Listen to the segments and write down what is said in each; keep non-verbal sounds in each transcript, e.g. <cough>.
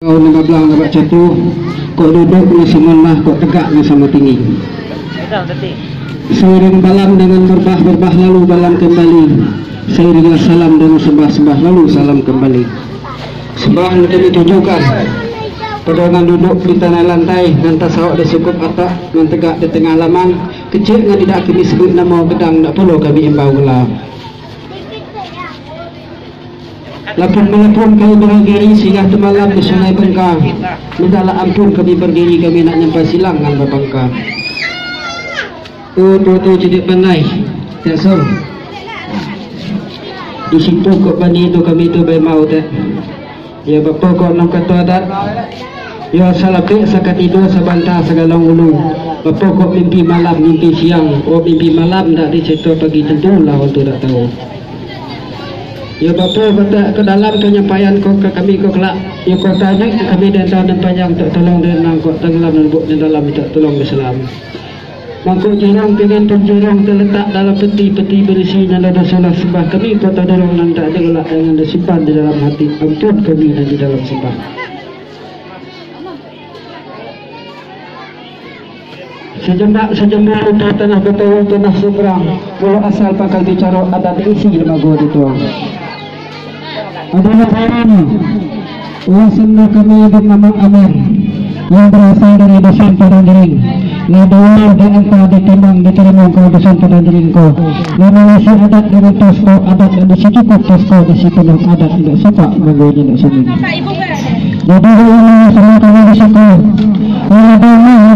Kau nama belang nak baca tu Kau duduk ni semulah Kau tegak ni sama tinggi. Seiring balam dengan berbah-berbah lalu balam kembali. Seiring salam dengan sebah-sebah lalu salam kembali. Sebah yang kami tujukan Pedoman duduk di tanah lantai Dan tasawak di sukup atak Dan tegak di tengah laman. Kecil dengan tidak kami sebut nama gedang Tak perlu kami imbau gelap Lapun melepun kami berdiri sehingga temalam di sungai Bengka Mintalah ampun kami berdiri kami nak nyampai silangan berbangka. Oh tu tu jadi pandai. Tak so Di situ kok bani tu kami tu bayi mau tak? Ya bapa kok nak kata adat Ya salapik sakat tidur sabantah segalang ulu Bapa kok mimpi malam mimpi siang? Oh mimpi malam tak dicerita pagi tentu lah waktu tak tahu. Ya bapa kata ke dalam penyampaian kau ke kami kau kelak. Ya kau tanya kami dan tahu dan panjang tak tolong dan nang kau tenggelam dan buk di dalam tak tolong berselam Mangkuk jurang dengan penjurang terletak dalam peti-peti berisi dan ada salah sembah. Kami kau tak dorong dan tak ada gelak yang ada simpan di dalam hati. Ampun kami dan di dalam sembah Sejenak sejemur untuk tanah betul tanah seberang. Pulau asal pakal bicara ada diisi lemago dituang adalah orang Wasanda kami bernama Amir yang berasal dari Dusun Padang Nadawar di angka ditimbang diterima kau Dusun Padang Dering kau Memiliki adat dengan tosko adat yang disitukup tosko di situ dan adat tidak suka mengguni di sini Jadi ini semua kami di situ dana,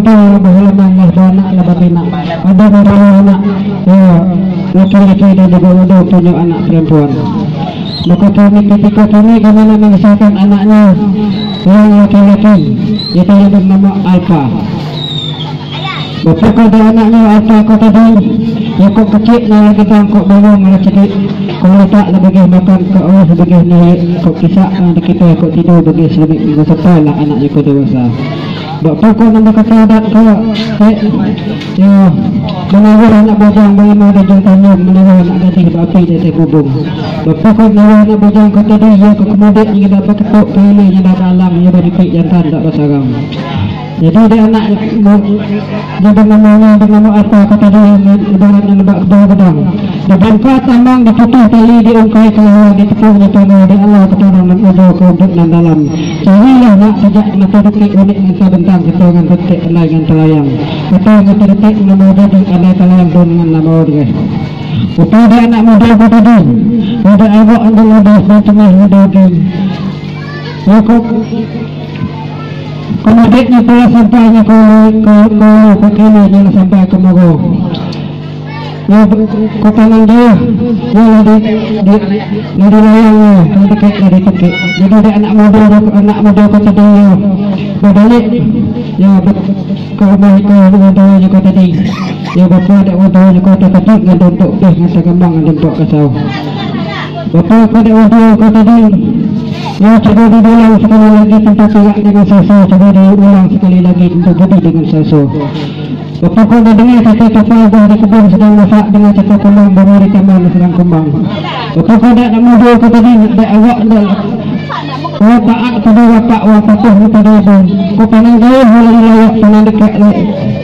ada kami, ada kantor, ada halaman, ada bina Ada beberapa anak Ya, laki-laki dan juga ada punya anak perempuan Maka kami ketika kami nak mengisahkan anaknya yang laki-laki itu yang bernama Alfa. Bapa kada anaknya Alfa kau tadi ya kau kecil nak lagi bang kau bangun malah sedikit kau tak bagi makan ke Allah sebagai ni kau kisah yang kita kau tidur sedikit minggu sampai lah anaknya kau dewasa. Bapa kau nak kata adat kau eh ya Menawar anak bojang bayi mau dan tanya menawar anak gadis berapi di atas kubung. Bapa kau menawar anak bojang kata dia ya ke kemudian ia dapat ketuk kali yang dah dalam ia beripik jantan tak bersaram. Jadi dia anak dia dengan nama dengan nama apa kata dia ibarat yang lebak kedua bedang. Dia bangka tambang ditutup tali diungkai keluar di tepung di tanah di Allah ketolong dan udo ke untuk dan dalam. Carilah nak sejak mata detik unik dengan bentang kita dengan detik alai dengan telayang. Kita dengan detik nama di alai telayang pun dengan nama dia. Upah dia anak muda dia. Muda awak anda lebih macam muda dia. Ya kok Kemudian ni pula sampainya ke ke ke ke kini jangan sampai ke Mogo. Ya kota nang dia, ya di di di layangnya, di dekat di dekat. Jadi dia anak muda anak muda kota dia. Berbalik, ya ke rumah itu muda juga tadi. Ya bapa ada muda juga tadi dengan untuk deh dengan kembang dengan untuk kasau. Bapa ada muda kota dia. Ya coba diulang sekali lagi tentang tegak dengan sasu Coba diulang sekali lagi untuk budi dengan sasu Kau dah dengar kata kapal dah di kebun sedang masak dengan cakap kembang Baru di taman sedang kembang. Kau dah nak muda kau tadi Dah awak dah taat tadi wapak wah patuh ni tadi pun Kau pandang jauh mulai layak pandang dekat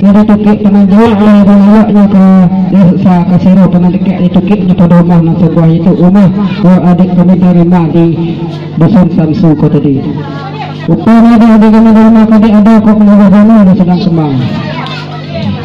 Nada tukik pandang jauh mulai layaknya ke Desa Kasiro pandang dekat di tukik Di pada rumah nak sebuah itu. Rumah Wah adik kami terima di Dusun Samsu kau tadi. Rupanya dia ada di rumah kau ada kau menjaga sana dia sedang kembang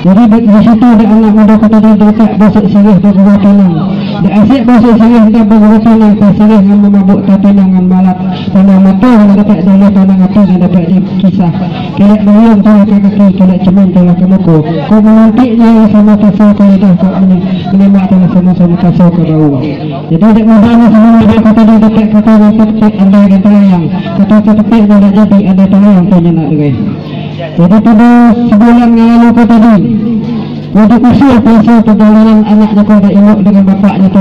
jadi di, situ ada anak muda kata dia dekat basik sirih dan buah tanang. Dia asyik basik sirih dan buah tanang. Tak sirih dengan memabuk tanang dengan balat. Tanah mata yang dapat dari tanang api yang dapat dikisah. Kelek mayung tulah ke kaki, kelek cemin tulah ke muka. Kau menantik dia sama kasar kau dah kau ini. Menemak tulah sama-sama kasar kau bau. Jadi dia ni sama muda kata dia dekat kata dia ketepik anda yang telayang. Kata ketepik dia nak jadi ada telayang punya nak dengar. Jadi pada sebulan yang lalu kau tadi Jadi usul pasal perjalanan anaknya kau dah elok dengan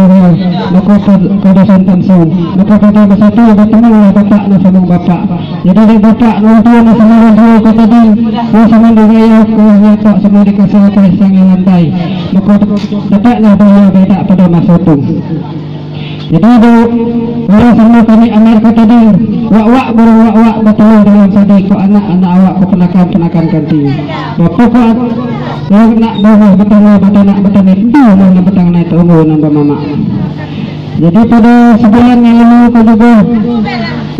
dia. Maka kau dah santan sun. Maka pada masa tu bertemu dengan bapak dan sama bapak. Jadi dia bapak tua dan sama orang tua kau tadi. Kau sama dia raya kau hanya tak sama dia kasih atas yang lantai. Maka dapatlah dia beda pada masa tu. Jadi itu orang sama kami amar kau tadi. Wak-wak baru wak-wak betul dalam sadi kau anak-anak awak kau penakan-penakan ganti. Bapa kau kalau nak bawa betul betul nak betul ni tu nak betul nak tunggu nambah mama. Jadi pada sebulan yang lalu kau juga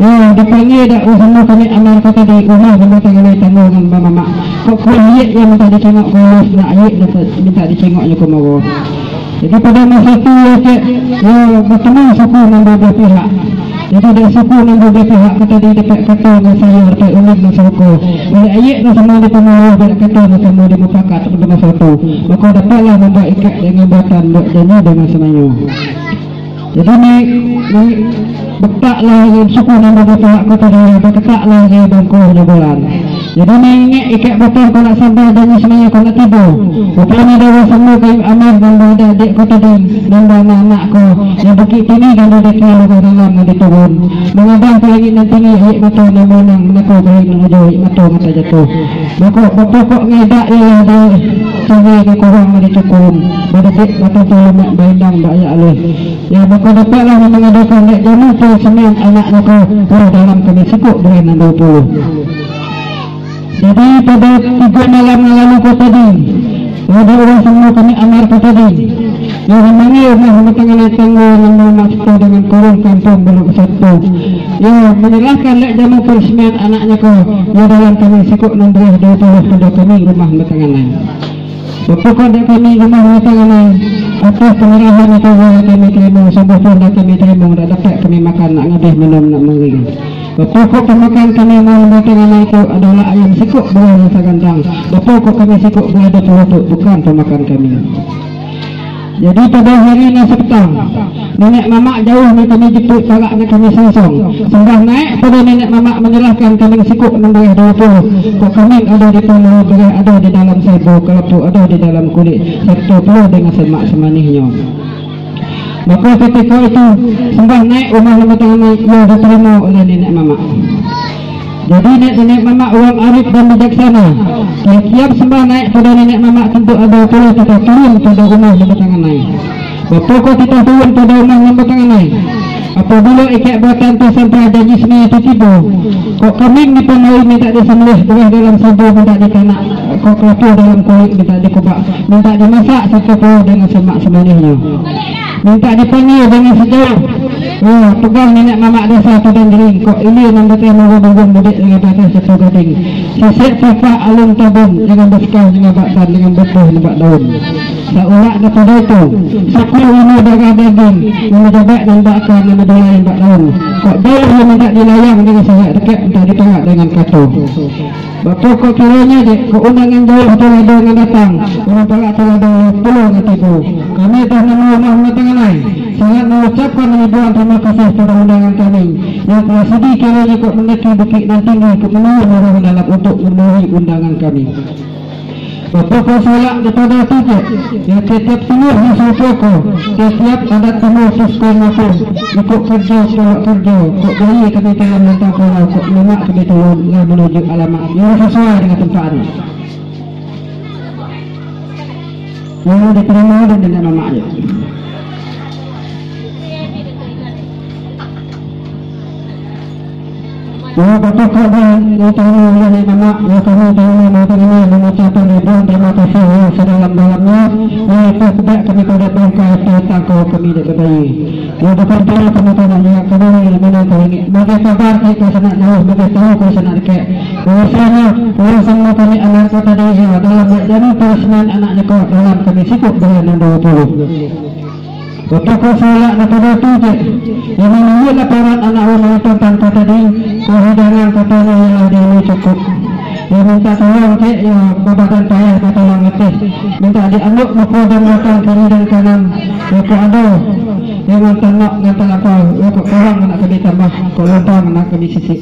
Ya, dipanggil dah oh semua kami amal kau tadi rumah benda tangan ni tanggung dengan mama. Kau kau ayat yang minta dicengok kau nak ayat minta dicengoknya kau mau. Jadi pada masa itu ya, cik, ya bertemu suku dengan beberapa pihak. Jadi dari suku dengan beberapa pihak kata dia dapat kata dengan saya dapat unik dengan suku. Bila ayat dan semua dia pengaruh dia kata dengan semua dia mufakat pada masa itu. Maka dapatlah membuat ikat dengan batan buat janji dengan semuanya. Jadi ni, ni betaklah dengan suku dengan beberapa pihak kata dia berketaklah dengan bangku bulan. Jadi ingat ikat betul kau nak sampai dan sebenarnya kau nak tidur. Rupanya dia orang semua kau amal dan ada adik kau tadi dan anak anak kau yang bukit tinggi kan dia kira kau dalam dia turun. Mengadang tu lagi nanti ni ayat mata nak menang menakau kau lagi nak jauh mata mata jatuh. Maka betul kau ngedak ya dia sungai ke kurang ada cukup. Berdetik mata tu lemak bandang banyak alih. Ya maka dapatlah mengadakan lek jamu tu semen anak kau dalam kami sekuk dengan 20. Jadi pada tiga malam yang lalu kau tadi Ada orang semua kami amar kau tadi. Yang memanggil rumah rumah tengah tangga Yang masuk dengan kurung kampung belum satu Yang menyerahkan lek jamu peresmian anaknya kau Yang dalam kami sikuk nandrih dua puluh pada kami rumah naik Bapak ada kami rumah naik Atas penyerahan yang kami terima Sembuh pun dah kami terima Tak dapat kami makan nak ngadih minum nak mengering Pokok pemakan kami mau dengan itu adalah ayam sikuk buah yang sagandang. Pokok kami sikuk buah ada pelutut, bukan pemakan kami. Jadi pada hari ini petang, nenek mamak jauh ni kami jemput parak ni kami sensong. Sembah naik pada nenek mamak menyerahkan kami sikuk membayar dua puluh. Kok kami ada di penuh, berai ada di dalam sebu, kelapu ada di dalam kulit. Satu puluh dengan semak semanihnya. Maka ketika itu sembah naik rumah lama tangan naik ia diterima oleh nenek mama. Jadi nenek mama orang arif dan bijaksana. Tiap sembah naik pada nenek mama tentu ada pula kita turun pada rumah lama tangan naik. Bapakku kita turun pada rumah lama tangan naik. Apabila ikat belakang tu sampai ada jismi itu tiba Kok kambing dipenuhi minta disembelih Berah dalam sabu minta dikanak Kok kelapa dalam kulit minta dikubak Minta dimasak satu puluh dengan semak sebenarnya minta dipanggil dengan sejauh Oh, pegang nenek mamak desa tu dan diri. Kok ini yang betul mau bangun budik dengan atas satu gading. Sisik papa alun tabun Dengan bersekal dengan baksan dengan betul nebak daun. Seulak daripada itu Sepuluh ini darah daging Yang menjabat dan bakar Yang menjabat dan bak daun. Kok jauh yang minta dilayang dengan sangat dekat Minta ditengah dengan kata Bapak kok kiranya je Kok undangan jauh betul ada dengan datang. Orang telah ada puluh dengan tipu Kami dah nama rumah tengah lain. Sangat mengucapkan ribuan terima kasih pada undangan kami. Yang telah sedih kiranya kok mendaki bukit dan tinggi menunggu orang dalam untuk memenuhi undangan kami Pokok solak daripada tiga Yang setiap semua hasil pokok Setiap adat semua suskun makan Ikut kerja sekolah kerja. Kok bayi kami dalam lantang pulau Kok lemak kami turun Yang menuju alamat. Yang sesuai dengan tempat Yang diterima dan dengan mamaknya Ya, betul keadaan yang tahu oleh nama yang kami tahu maupun ini mengucapkan ribuan terima kasih. ya, sedalam-dalamnya ya, itu tidak kami pada bangka tentang kau kami di berdaya ya, bukan tahu kami tahu ya, kami ini mana kau ini bagi kabar kau senang jauh bagi tahu kau senang dekat bahwasanya orang semua kami anak kota daya dalam dan perusahaan anaknya kau dalam kami dengan yang 20 Betapa saya nak pada tu je Yang menunggu laporan anak orang tentang kata di Kehidangan katanya yang ada ini cukup. Yang minta tolong cik Ya babadan payah kata tolong ngetis Minta diambil mukul dan kiri dan kanan. Ya kok ada. Yang minta nak apa Ya kok orang nak kami tambah Kok lontang nak kami sisik.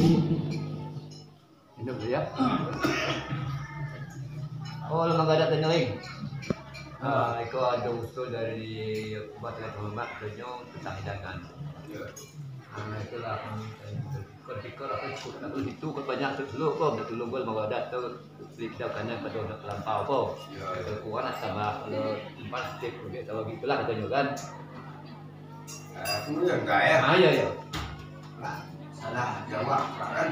Oh, lembaga data nyeling. Ah, Iko ada usul dari Kubatan Hormat Tenyo tentang hidangan. Ah, itulah kau fikir apa ikut aku situ kau banyak tu dulu kau nak tolong kau mau ada tu slip dah kena pada nak lampau kau. Kalau kau nak tambah kalau empat step dia tahu gitulah katanya kan. Aku yang kaya. Ah ya ya. Salah jawab kan.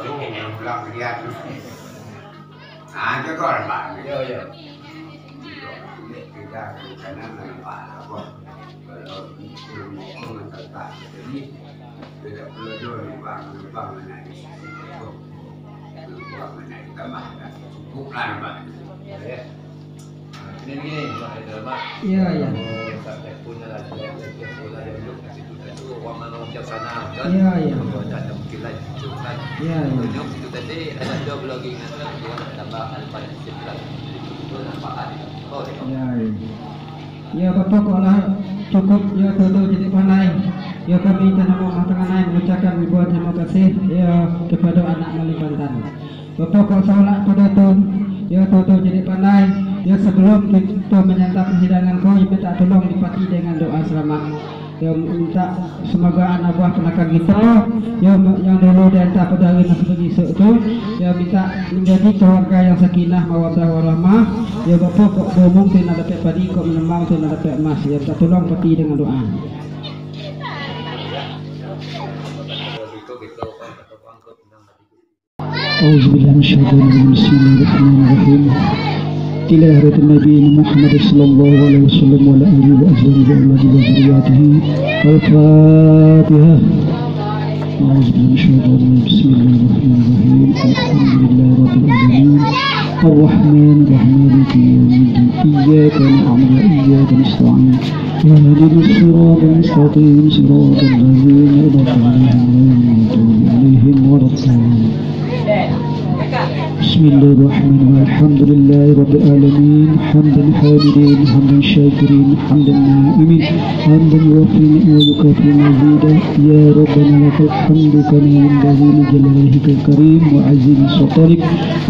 Lalu yang pulang lihat. <laughs> Ah, itu kan pak. Ya ya. Kita karena nampak apa. Kalau ilmu menetap jadi tidak perlu jual bang bang mana di situ. Bang mana kita makan. Cukup lah pak. Ya. Ini gini, mak itu mak. Ya, ya. Sampai punya lah, dia dia punya dia duduk di situ itu orang mana orang sana kan. Ya, ya. Kalau ada mungkin lah itu kan. Ya, ya. Tunjuk itu tadi ada job blogging nanti dia nak tambah alfa dan sifat. Itu nampak ada. Ya, ya. Ya, Bapak kalau cukup ya tutu jadi pandai. Ya kami tanam matanganai mengucapkan ribuan terima kasih ya kepada anak Malibantan. Bapak kalau solat pada tu ya tutu jadi pandai. Ya sebelum kita menyantap hidangan kau, minta tolong dipati dengan doa selamat. Ya minta semoga anak buah penakan kita yang yang dulu dan tak pada hari nak pergi itu ya minta menjadi keluarga yang sakinah mawaddah warahmah ya bapa kok ngomong tu nak dapat padi kok menemang tu nak dapat emas ya minta tolong pati dengan doa Kalau gitu kita kan atau pangkut dengan mati. أعوذ بالله من الشيطان الرجيم بسم الله الرحمن الرحيم إلى النبي محمد صلى الله عليه وسلم وعلى آله وأزواجه وأولاده وذرياته. الفاتحة. أعوذ بالله من الشيطان الرجيم. بسم الله الرحمن الرحيم. الحمد لله رب العالمين. الرحمن الرحيم. مالك يوم الدين. إياك نعبد وإياك نستعين. اهدنا الصراط المستقيم. صراط الذين أنعمت عليهم غير المغضوب عليهم ولا الضالين. بسم الله الرحمن الرحيم. الحمد لله رب العالمين. حمدا حامدين حمدا شاكرين حمدا نائمين حمدا يوفي ويكافئ مزيدا يا ربنا لك الحمد كما ينبغي لجلالك الكريم وعزيز سلطانك.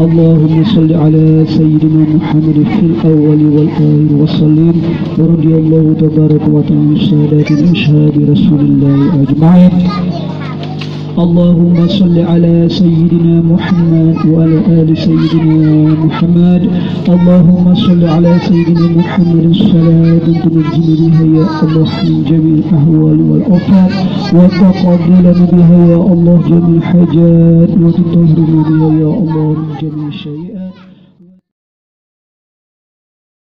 اللهم صل على سيدنا محمد في الأول والآخر والصليم ورضي الله تبارك وتعالى عن السادات الاشهاد رسول الله أجمعين. اللهم صل على سيدنا محمد وعلى آل سيدنا محمد. اللهم صل على سيدنا محمد صلاة تنجم بها يا الله من جميع الأهوال والأوقات وتقضي لنا بها يا الله جميع الحاجات وتطهرنا بها يا الله من جميع الشيء.